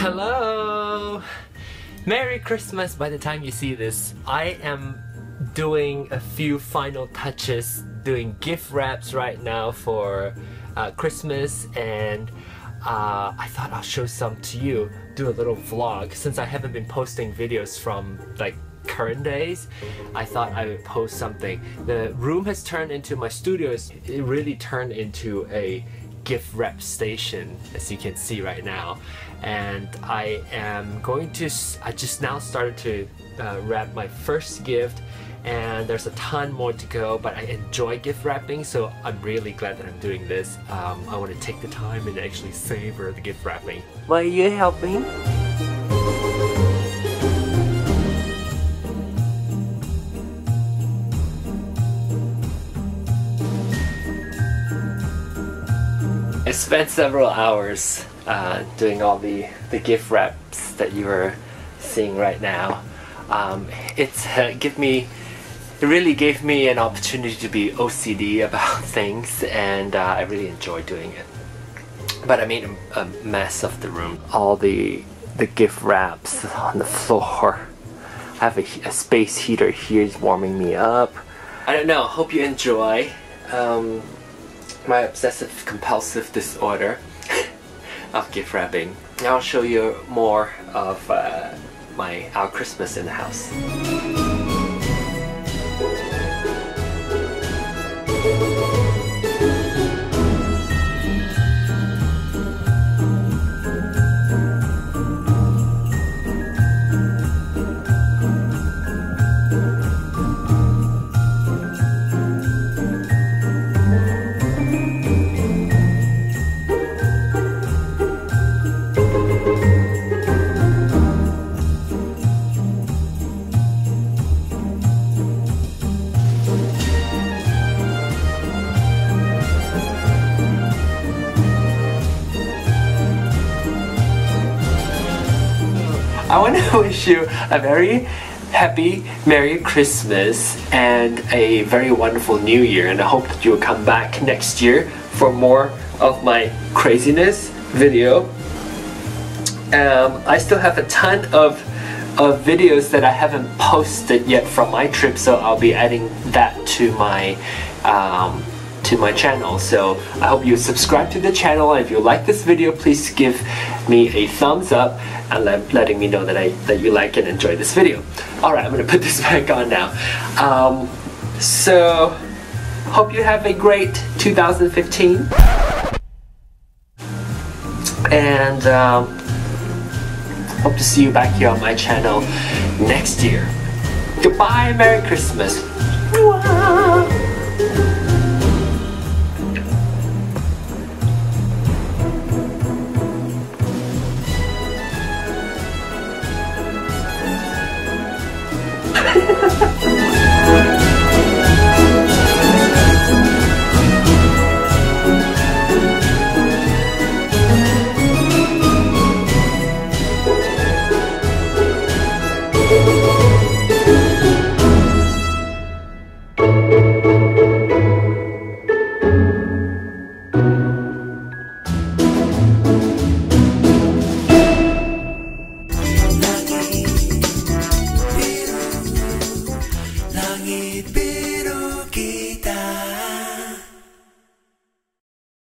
Hello! Merry Christmas by the time you see this. I am doing a few final touches, doing gift wraps right now for uh, Christmas and uh, I thought I'll show some to you, do a little vlog since I haven't been posting videos from like current days I thought I would post something the room has turned into my studio it really turned into a gift wrap station as you can see right now. And I am going to I just now started to uh, wrap my first gift and there's a ton more to go but I enjoy gift wrapping so I'm really glad that I'm doing this. Um, I want to take the time and actually savor the gift wrapping. Are you helping? I spent several hours uh, doing all the, the gift wraps that you are seeing right now. Um, it's uh, give me it really gave me an opportunity to be OCD about things and uh, I really enjoy doing it. But I made a, a mess of the room. All the the gift wraps on the floor. I have a, a space heater here is warming me up. I don't know, hope you enjoy. Um, my obsessive compulsive disorder of gift wrapping. I'll show you more of uh, my our Christmas in the house. I want to wish you a very happy Merry Christmas and a very wonderful New Year and I hope that you'll come back next year for more of my craziness video. Um, I still have a ton of, of videos that I haven't posted yet from my trip so I'll be adding that to my um, to my channel. So I hope you subscribe to the channel and if you like this video please give me a thumbs up and let, letting me know that I that you like and enjoy this video. Alright I'm gonna put this back on now. Um, so hope you have a great 2015 and um, hope to see you back here on my channel next year. Goodbye Merry Christmas!